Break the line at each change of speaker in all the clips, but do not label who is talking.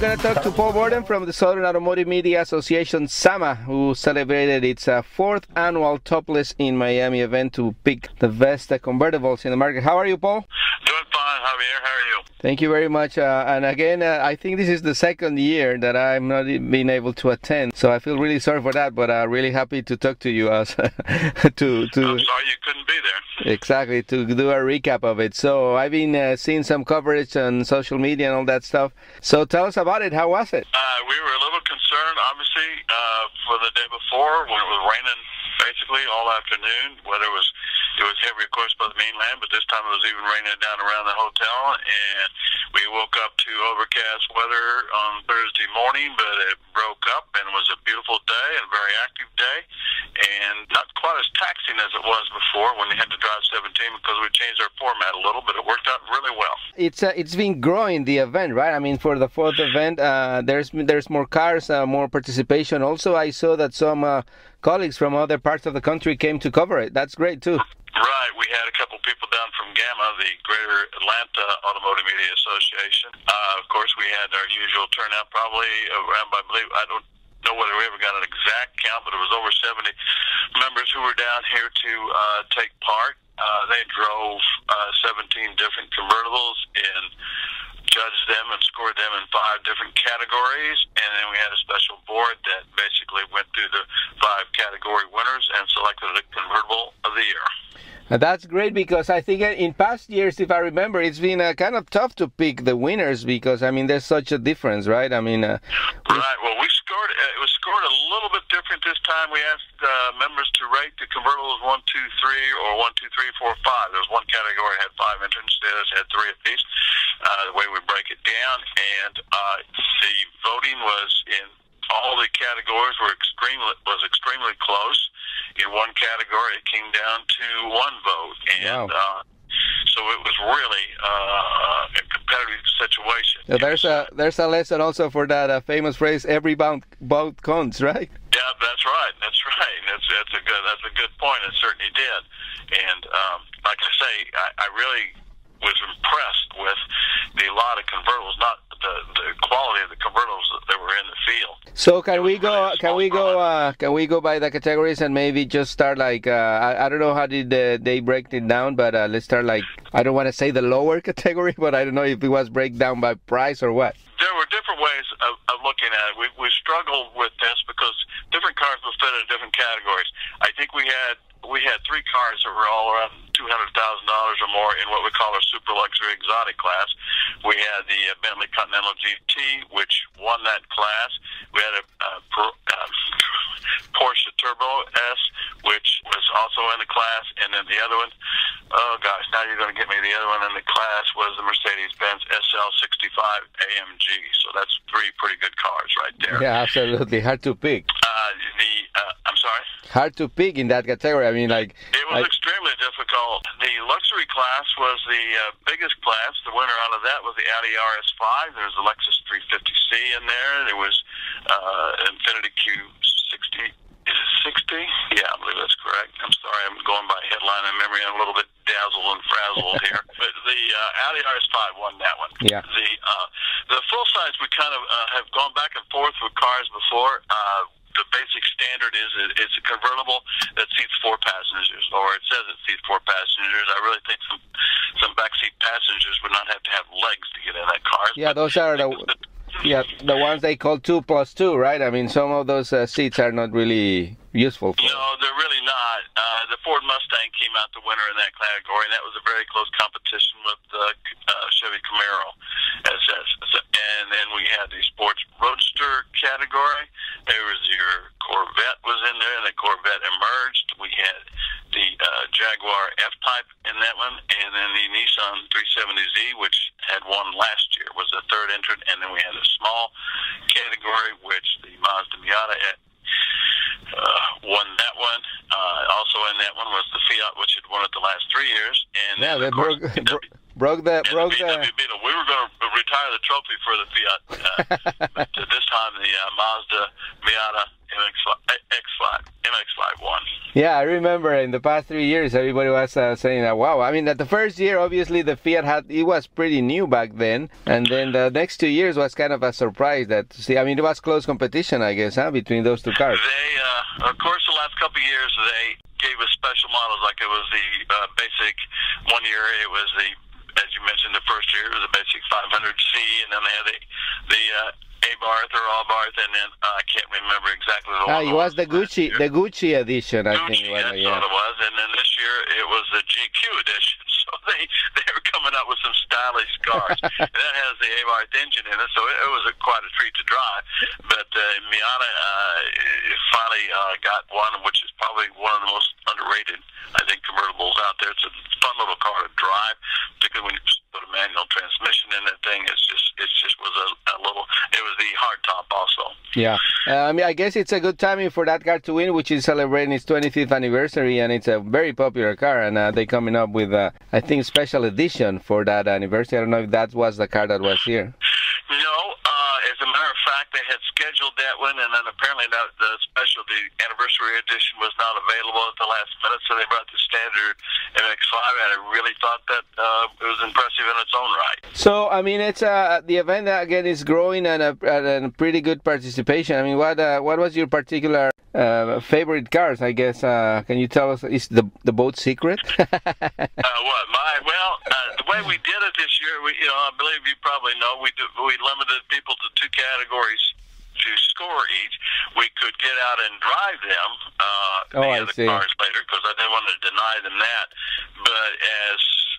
going to talk to Paul Borden from the Southern Automotive Media Association, SAMA, who celebrated its uh, fourth annual Topless in Miami event to pick the best convertibles in the market. How are you, Paul?
Doing fine, Javier. How are you?
Thank you very much. Uh, and again, uh, I think this is the second year that I'm not being able to attend, so I feel really sorry for that. But I'm really happy to talk to you as to
to. I'm sorry you couldn't be there.
Exactly to do a recap of it. So I've been uh, seeing some coverage on social media and all that stuff. So tell us about it. How was it?
Uh, we were a little concerned, obviously, uh, for the day before when it was raining basically all afternoon. Weather was it was heavy, of course, by the mainland, but this time it was even raining down around the hotel. And we woke up to overcast weather on Thursday morning, but it broke up and was a beautiful day and a very active day, and not quite as taxing as it was before when we had to drive 17 because we changed our format a little, but it worked out really well.
It's uh, it's been growing the event, right? I mean, for the fourth event, uh, there's there's more cars, uh, more participation. Also, I saw that some uh, colleagues from other parts of the country came to cover it. That's great too.
Right. We had a couple people down from GAMA, the Greater Atlanta Automotive Media Association. Uh, of course, we had our usual turnout, probably around, I believe, I don't know whether we ever got an exact count, but it was over 70 members who were down here to uh, take part. Uh, they drove uh, 17 different convertibles and judged them and scored them in five different categories. And then we had a special board that basically went through the five category winners and selected a convertible of the year.
That's great because I think in past years, if I remember, it's been uh, kind of tough to pick the winners because I mean there's such a difference, right? I mean, uh,
right. Well, we scored. Uh, it was scored a little bit different this time. We asked uh, members to rate the convertibles one, two, three, or one, two, three, four, five. There was one category had five entrants. The others had three apiece. Uh, the way we break it down, and uh, the voting was in all the categories were extremely was extremely close. In one category, it came down to one vote, and wow. uh, so it was really uh, a competitive situation.
There's a there's a lesson also for that uh, famous phrase: "Every vote vote counts," right?
Yeah, that's right. That's right. That's that's a good that's a good point. It certainly did, and um, like I say, I, I really was impressed with the lot of convertibles, not the, the quality of the convertibles that were in the field.
So can we go? Can we go? Uh, can we go by the categories and maybe just start like uh, I, I don't know how did the, they break it down, but uh, let's start like I don't want to say the lower category, but I don't know if it was break down by price or what.
There were different ways of, of looking at it. We, we struggled with this because different cars will fit in different categories. I think we had we had three cars that were all around two hundred thousand dollars or more in what we call our super luxury exotic class. We had the uh, Bentley Continental GT, which won that class. We had a, a, a Porsche Turbo S, which was also in the class, and then the other one, oh gosh, now you're going to get me. The other one in the class was the Mercedes-Benz SL65 AMG. So that's three pretty good cars right there.
Yeah, absolutely hard to pick.
Uh, the uh, I'm sorry.
Hard to pick in that category. I mean, like
it was I, extremely difficult. The luxury class was the uh, biggest class. The winner out of that was the Audi RS5. There was the Lexus 350C in there. There was uh, Infiniti Q60. Is it 60? Yeah, I believe that's correct. I'm sorry, I'm going by headline and memory. I'm a little bit dazzled and frazzled here. But the uh, Audi RS5 won that one.
Yeah.
The uh, the full size we kind of uh, have gone back and forth with cars before. Uh, the basic standard is it's a convertible that seats four passengers, or it says it seats four passengers. I really think some some backseat passengers would not have to have legs to get in that car.
Yeah, those are the. Yeah, the ones they call two plus two, right? I mean, some of those uh, seats are not really useful. For
no, they're really not. Uh, the Ford Mustang came out the winner in that category, and that was a very close competition with the uh, Chevy Camaro. As, as, and then we had the sports roadster category. There was your Corvette was in there, and the Corvette emerged. We had the uh, Jaguar F-Type in that one, and then the Nissan 370Z, which had won last year, was the third entrant, and then we had a small category, which the Mazda Miata uh, won that one. Uh, also in that one was the Fiat, which had won it the last three years, and
yeah, they broke, broke that, broke
that. We were going to retire the trophy for the Fiat, uh, but this time the uh, Mazda Miata MX-5, X5, MX-5 won.
Yeah, I remember in the past three years, everybody was uh, saying that. Wow, I mean, that the first year, obviously, the Fiat had it was pretty new back then, and then the next two years was kind of a surprise. That see, I mean, it was close competition, I guess, huh, between those two cars.
They, uh, of course, the last couple of years, they gave us special models. Like it was the uh, basic. One year, it was the, you mentioned, the first year it was the basic 500C, and then they had the the uh, Abarth or Abarth, and then uh, I can't remember exactly the
Ah,
one.
it was the Gucci, the Gucci edition, I
Gucci,
think. Was,
that's
yeah.
what it was. And then this year it was the GQ edition. So they they were coming up with some stylish cars. and that has the Abarth engine in it, so it, it was a, quite a treat to drive. But uh, Miata uh, finally uh, got one, which is probably one of the most underrated, I think, convertibles out there. It's a fun little car to drive, particularly when you put a manual transmission in that thing. It's just it just was a, a little. It was the hardtop also.
Yeah, uh, I mean, I guess it's a good timing for that car to win, which is celebrating its 25th anniversary, and it's a very popular car. And uh, they coming up with, uh, I think, special edition for that anniversary. I don't know if that was the car that was here.
No, uh, as a matter of fact, they had scheduled that one, and then apparently that, the special, the anniversary edition was not available at the last minute, so they brought the standard MX-5, and I really thought that uh, it was impressive in its own right.
So, I mean, it's uh, the event uh, again is growing and a, and a pretty good participation. I mean, what uh, what was your particular uh, favorite cars? I guess uh, can you tell us? Is the the boat secret?
Uh, what my well, uh, the way we did it this year, we you know I believe you probably know we do, we limited people to two categories to score each. We could get out and drive them uh,
Oh,
the
I
other
see.
cars later because I didn't deny them that. But as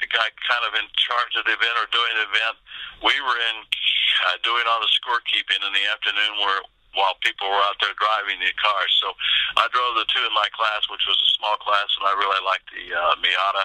the guy kind of in charge of the event or doing the event, we were in uh, doing all the scorekeeping in the afternoon where while people were out there driving the cars. So I drove the two in my class, which was a small class, and I really liked the uh, Miata.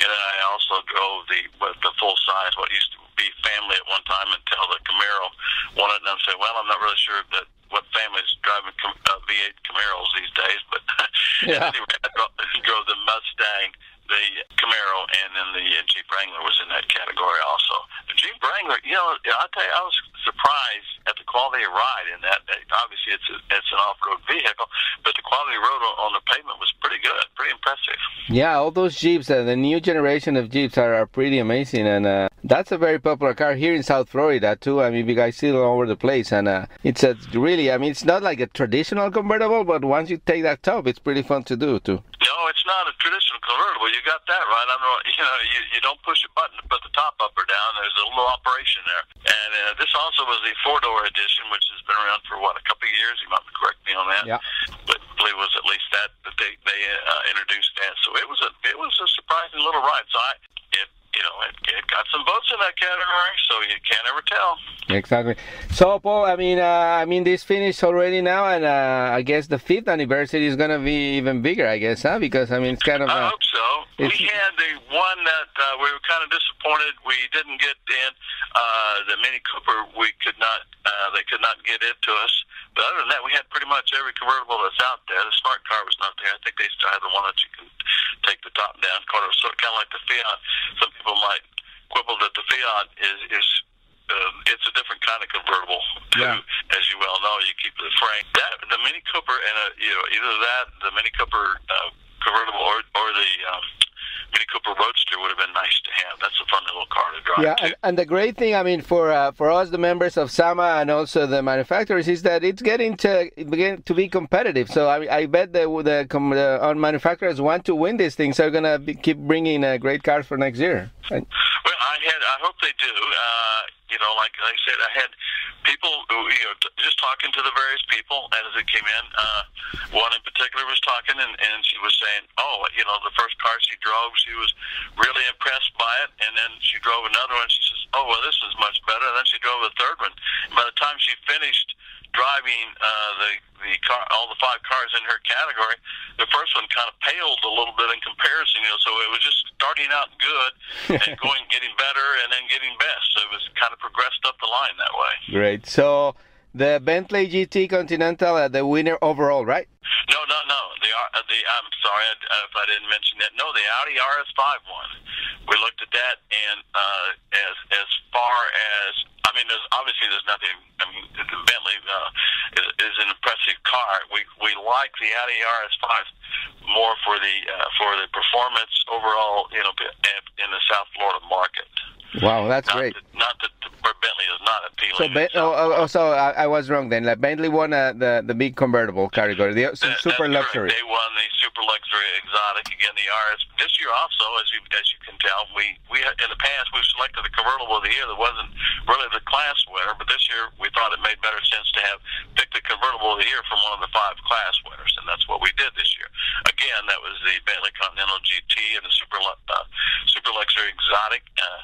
And then I also drove the what, the full size, what used to be family at one time, until the Camaro wanted. And I'm saying, well, I'm not really sure that what families driving Cam- uh, V8 Camaros these days, but
Yeah.
drove, drove the Mustang. The Camaro and then the uh, Jeep Wrangler was in that category also. The Jeep Wrangler, you know, I'll tell you, I was surprised at the quality of ride in that. Obviously, it's a, it's an off-road vehicle, but the quality of road on, on the pavement was pretty good, pretty impressive.
Yeah, all those Jeeps, uh, the new generation of Jeeps are, are pretty amazing, and uh, that's a very popular car here in South Florida too. I mean, you guys see it all over the place, and uh, it's a really, I mean, it's not like a traditional convertible, but once you take that top, it's pretty fun to do too.
It's not a traditional convertible. You got that right. I don't know. You know, you, you don't push a button to put the top up or down. There's a little operation there. And uh, this also was the four door edition, which has been around for what a couple of years. You might correct me on that.
Yeah.
But I believe it was at least that that they they uh, introduced that. So it was a it was a surprising little ride. So I it it, got some votes in that category. So you can't ever tell.
Exactly. So, Paul, I mean, uh, I mean, this finished already now, and uh, I guess the fifth anniversary is gonna be even bigger, I guess, huh? Because I mean, it's kind of.
I
Uh,
hope so. We had the one that uh, we were kind of disappointed we didn't get in. Uh, the Mini Cooper, we could not. Uh, they could not get it to us. But other than that, we had pretty much every convertible that's out there. The Smart Car was not there. I think they still have the one that you can take the top down. Kind of, sort kind of like the Fiat. Some people might quibble that the Fiat is is. Uh, it's a different kind of convertible, too.
Yeah.
As you well know, you keep the frame. That the Mini Cooper and a, you know either that the Mini Cooper uh, convertible or or the um, Mini Cooper Roadster would have been nice to have. That's a fun little car to drive.
yeah,
too.
and, and the great thing, I mean, for uh, for us, the members of SAMA and also the manufacturers, is that it's getting to begin to be competitive. So I, I bet the the, com- the our manufacturers want to win these things. They're gonna be, keep bringing uh, great cars for next year. And-
Well, I had. I hope they do. Uh, you know, like I said, I had people. You know, just talking to the various people as it came in. Uh, one in particular was talking, and, and she was saying, "Oh, you know, the first car she drove, she was really impressed by it." And then she drove another one. She says, "Oh, well, this is much better." And then she drove a third one. And by the time she finished driving uh, the the car, all the five cars in her category, the first one kind of paled a little bit in comparison. You know, so it was just starting out good and going, getting better, and then getting best. So it was kind of progressed up the line that way.
Great. So the Bentley GT Continental, uh, the winner overall, right?
No, no, no. The uh, the I'm sorry uh, if I didn't mention that. No, the Audi RS5 won. We looked at that, and uh, as as far as I mean, there's obviously there's nothing. I mean, the Bentley uh, is, is an impressive car. We we like the Audi RS5 more for the uh, for the performance overall, you know, in the South Florida market.
Wow, that's
not
great.
That, not that Bentley is not appealing.
So, ben, oh, oh, so I, I, was wrong then. Like Bentley won uh, the the big convertible category, the
that,
super luxury.
Correct. They won the super luxury exotic again. The RS this year also, as you as you can tell, we we in the past we've selected the convertible of the year that wasn't really the class winner, but this year we thought it made better sense to have picked the convertible of the year from one of the five class winners, and that's what we did this year. Again, that was the Bentley Continental GT and the super uh, super luxury exotic. Uh,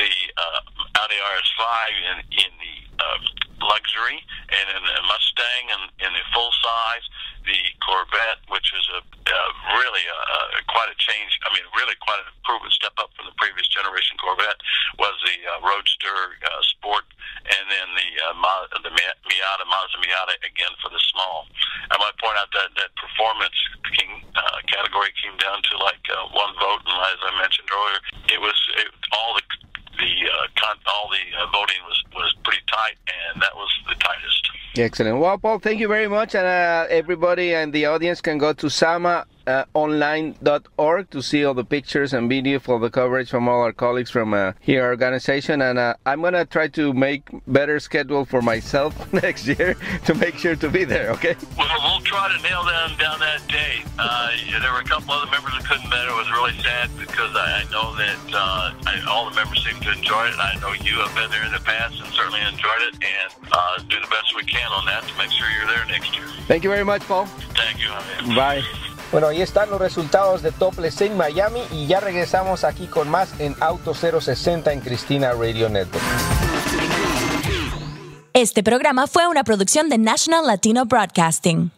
the uh, Audi RS5 in, in the um, luxury, and in the Mustang and in the full size, the Corvette, which is a uh, really a, a, quite a change. I mean, really quite an improvement, step up from the previous generation Corvette. Was the uh, Roadster uh, Sport, and then the uh, Ma- the Miata Mazda Miata again for the small. I might point out that that performance king, uh, category came down to like uh, one vote, and as I mentioned earlier, it was it, all the the uh, con- all the uh, voting was was pretty tight, and that was the tightest.
Excellent. Well, Paul, thank you very much, and uh, everybody and the audience can go to Sama uh, online.org to see all the pictures and video for the coverage from all our colleagues from uh, here organization. And uh, I'm going to try to make better schedule for myself next year to make sure to be there, okay?
Well, we'll try to nail down, down that date. Uh, there were a couple other members that couldn't make it. It was really sad because I, I know that uh, I, all the members seem to enjoy it. And I know you have been there in the past and certainly enjoyed it and uh, do the best we can on that to make sure you're there next year.
Thank you very much, Paul.
Thank you, Javier.
Bye. Bueno, ahí están los resultados de Topless en Miami y ya regresamos aquí con más en Auto 060 en Cristina Radio Network.
Este programa fue una producción de National Latino Broadcasting.